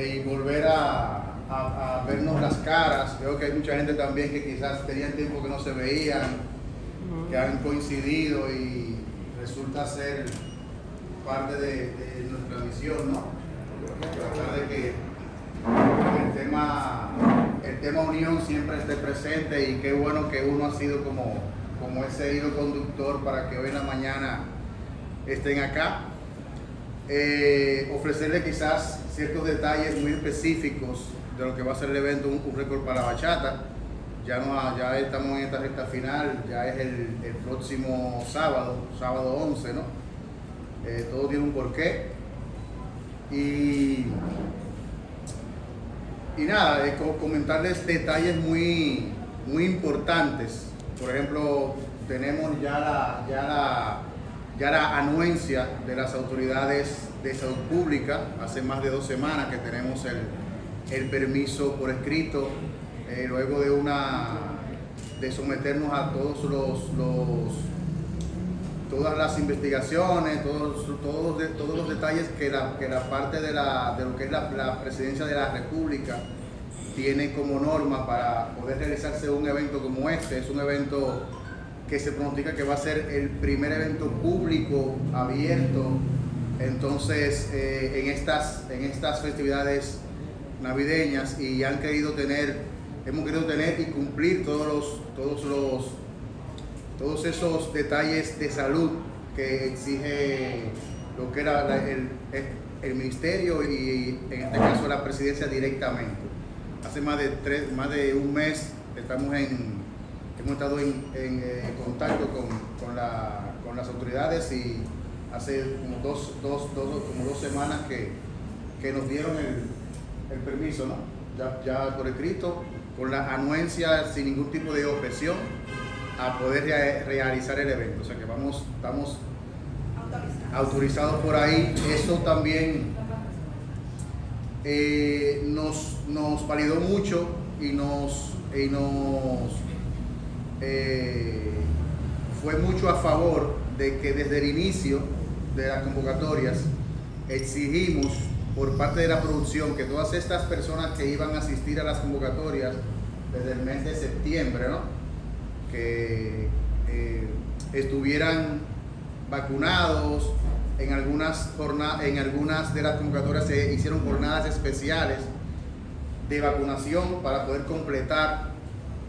eh, y volver a, a, vernos las caras. Veo que hay mucha gente también que quizás tenían tiempo que no se veían, que han coincidido y resulta ser parte de, nuestra misión, ¿no? Tratar de que el tema, el tema unión siempre esté presente y qué bueno que uno ha sido como, como ese hilo conductor para que hoy en la mañana estén acá. Eh, ofrecerle quizás ciertos detalles muy específicos de lo que va a ser el evento, un, récord para bachata. Ya, no, ya estamos en esta recta final, ya es el, próximo sábado, sábado 11, ¿no? Eh, todo tiene un porqué. Y, y nada, es comentarles detalles muy, muy importantes. Por ejemplo, tenemos ya la, ya la, ya la anuencia de las autoridades de salud pública. Hace más de dos semanas que tenemos el, el permiso por escrito, eh, luego de una de someternos a todos los, los todas las investigaciones, todos, todos, todos los detalles que la, que la parte de, la, de lo que es la, presidencia de la República tiene como norma para poder realizarse un evento como este. Es un evento que se pronostica que va a ser el primer evento público abierto. Entonces, eh, en, estas, en estas festividades navideñas y han querido tener, hemos querido tener y cumplir todos los, todos los, todos esos detalles de salud que exige lo que era el, el, ministerio y en este caso la presidencia directamente. Hace más de tres, más de un mes estamos en, hemos estado en, eh, contacto con, con, la, con, las autoridades y hace como dos, dos, dos, como dos semanas que, que nos dieron el, el permiso, ¿no? Ya, ya por escrito, con la anuencia sin ningún tipo de objeción a poder realizar el evento. O sea que vamos, estamos autorizados por ahí. Eso también eh, nos, nos validó mucho y nos, y nos eh, fue mucho a favor de que desde el inicio de las convocatorias exigimos por parte de la producción que todas estas personas que iban a asistir a las convocatorias desde el mes de septiembre, ¿no? que eh, estuvieran vacunados, en algunas, en algunas de las convocatorias se hicieron jornadas especiales de vacunación para poder completar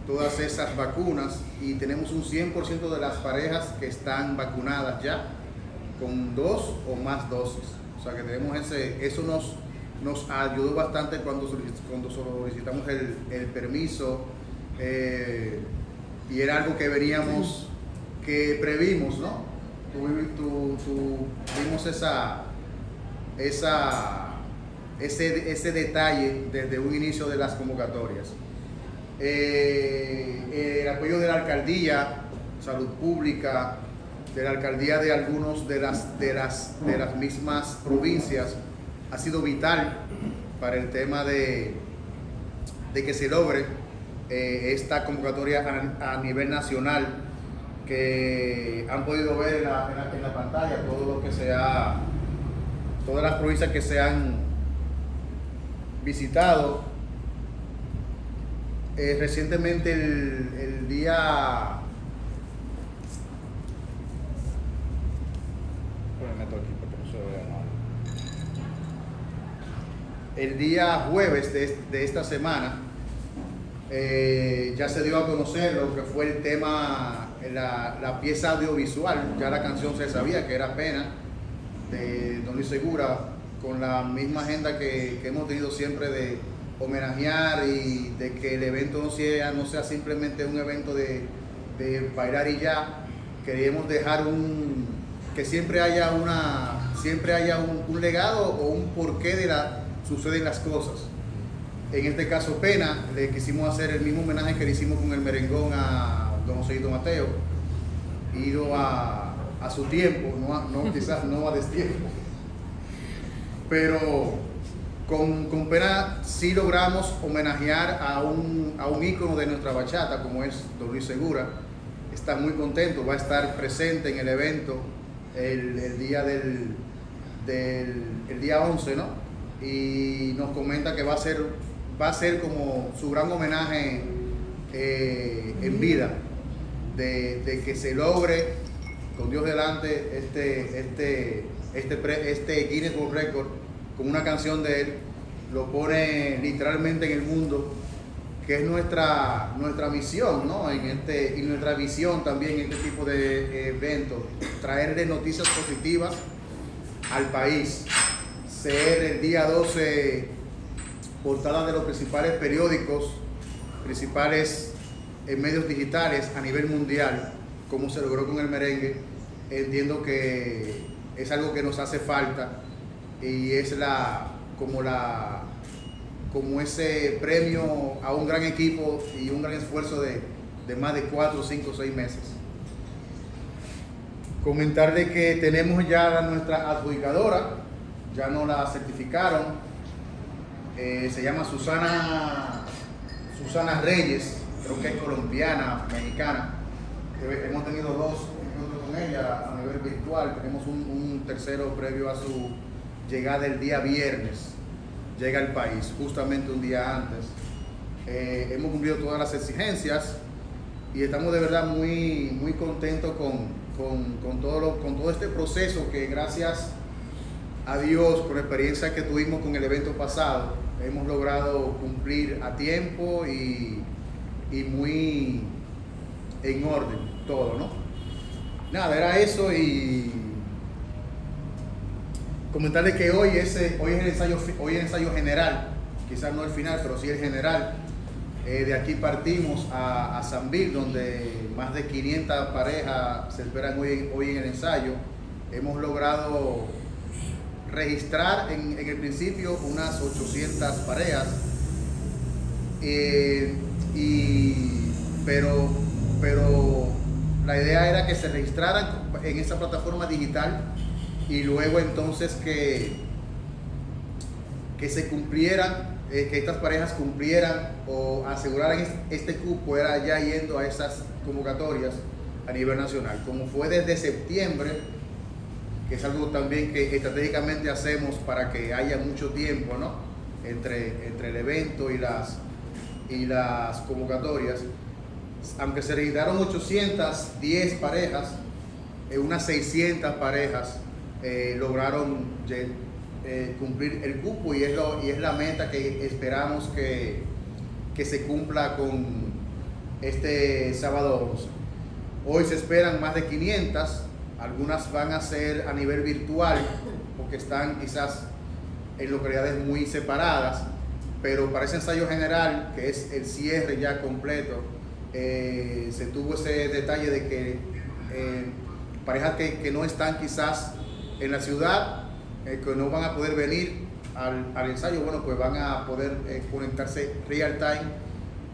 todas esas vacunas y tenemos un 100% de las parejas que están vacunadas ya con dos o más dosis. O sea que tenemos ese, eso nos, nos ayudó bastante cuando, cuando solicitamos el, el permiso eh, y era algo que veníamos, que previmos, ¿no? tuvimos esa, esa, ese, ese detalle desde un inicio de las convocatorias. Eh, el apoyo de la alcaldía, salud pública, de la alcaldía de algunos de las, de las, de las mismas provincias ha sido vital para el tema de, de que se logre eh, esta convocatoria a, nivel nacional que han podido ver en la, en la, pantalla todo lo que se ha, todas las provincias que se han visitado. Eh, recientemente el día El día jueves de, esta semana eh, ya se dio a conocer lo que fue el tema, la, pieza audiovisual. Ya la canción se sabía que era Pena de Don Luis Segura, con la misma agenda que, hemos tenido siempre de homenajear y de que el evento no sea, no sea simplemente un evento de, de bailar y ya. Queríamos dejar un, que siempre haya una, siempre haya un, legado o un porqué de la suceden las cosas. En este caso, Pena, le quisimos hacer el mismo homenaje que le hicimos con el merengón a don Joséito Mateo, ido a, a su tiempo, no, no quizás no a destiempo. Pero con, con, Pena sí logramos homenajear a un, a un ícono de nuestra bachata, como es Don Luis Segura. Está muy contento, va a estar presente en el evento el, el día del, del el día 11, ¿no? Y nos comenta que va a ser, va a ser como su gran homenaje eh, en vida, de, que se logre con Dios delante este, este, este, este Guinness World Record con una canción de él, lo pone literalmente en el mundo que es nuestra, nuestra misión, ¿no? En este, y nuestra visión también en este tipo de eventos, traerle noticias positivas al país, ser el día 12 portada de los principales periódicos, principales en eh, medios digitales a nivel mundial, como se logró con el merengue, entiendo que es algo que nos hace falta y es la como la como ese premio a un gran equipo y un gran esfuerzo de, más de 4, 5, 6 meses. Comentarle que tenemos ya nuestra adjudicadora, ya no la certificaron, eh, se llama Susana, Susana Reyes, creo que es colombiana, mexicana. Hemos tenido dos encuentros con ella a nivel virtual, tenemos un, un tercero previo a su llegada el día viernes llega al país justamente un día antes. Eh, hemos cumplido todas las exigencias y estamos de verdad muy, muy contentos con, todo con todo este proceso que gracias a Dios, por la experiencia que tuvimos con el evento pasado, hemos logrado cumplir a tiempo y, y muy en orden todo, ¿no? Nada, era eso y Comentarles que hoy, ese, hoy es el ensayo, hoy el ensayo general, quizás no el final, pero sí el general. Eh, de aquí partimos a, a Sanville, donde más de 500 parejas se esperan hoy, hoy en el ensayo. Hemos logrado registrar en, el principio unas 800 parejas, eh, y, pero, pero la idea era que se registraran en esa plataforma digital y luego entonces que, que se cumplieran, eh, que estas parejas cumplieran o aseguraran este cupo era ya yendo a esas convocatorias a nivel nacional. Como fue desde septiembre, es algo también que estratégicamente hacemos para que haya mucho tiempo ¿no? entre, entre el evento y las, y las convocatorias, aunque se registraron 810 parejas, eh, unas 600 parejas eh, lograron eh, cumplir el cupo y es, lo, y es la meta que esperamos que, que se cumpla con este sábado 11. Hoy se esperan más de 500, algunas van a ser a nivel virtual porque están quizás en localidades muy separadas, pero para ese ensayo general, que es el cierre ya completo, eh, se tuvo ese detalle de que parejas que, no están quizás en la ciudad eh, que no van a poder venir al, ensayo, bueno, pues van a poder eh, conectarse real time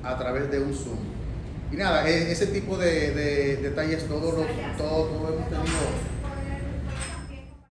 a través de un Zoom. Y nada, e, ese tipo de, detalles, todos los, todo, todo hemos tenido